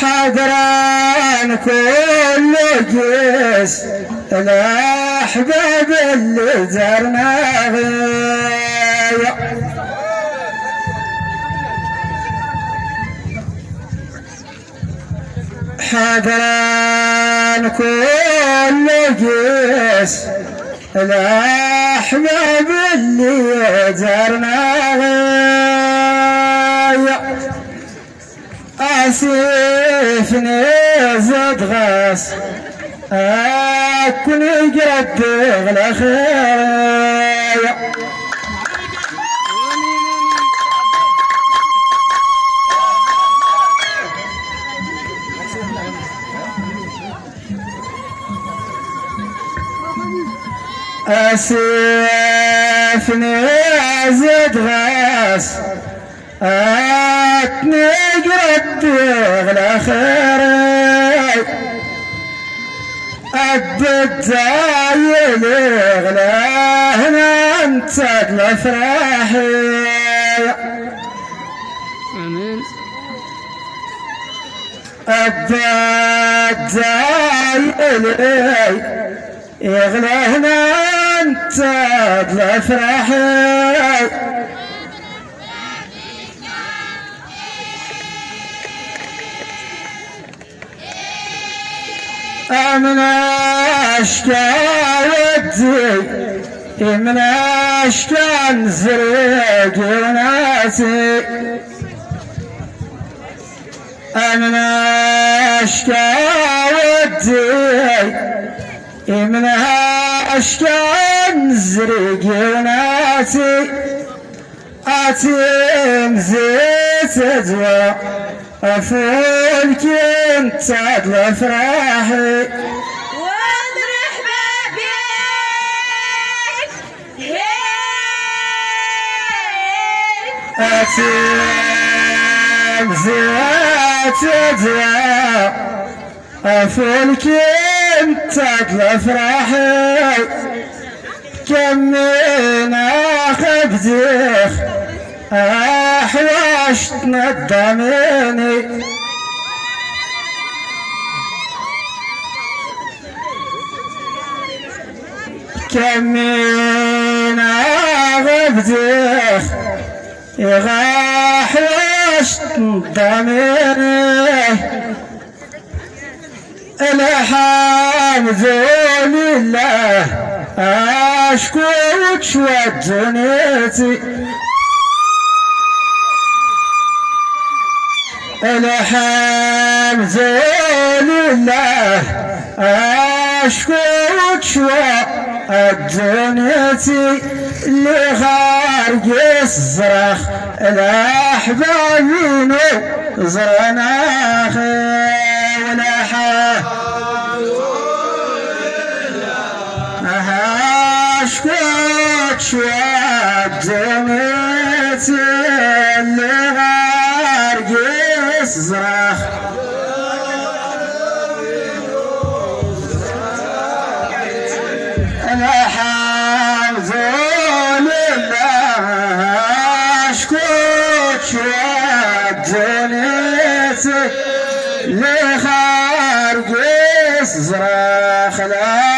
حضران كل جيس. الأحباب اللي زرنا غير حضران كل جيس. الأحباب اللي زرنا أسيف نزد غاس. أكون قد غلا خير أسيف نزد غاس. أتنقرد غلا خيري أدد زايل غلا هنا انت لفرحي آمين. أدد زايل يغلى هنا انت لفرحي من ودي من اشكى نزرق وناسي من ودي من اشكى نزرق وناسي اتيم زيت ادوى كنت عدل فرحي واضرح بابك افول كنت عدل فرحي كمينا خبزيخ احواش تندميني كمينا غبزيخ احواش تندميني الحمد لله أشكرك ودنيتي الحمد لله أشكرك ودنيتي اللي خارج الزرخ الاحبابين زرنا خير ولحا اشكرك ودنيتي اللي الحمد لله اشكرك ودنيتي لخارج الزراخ الاحبابي نزرنا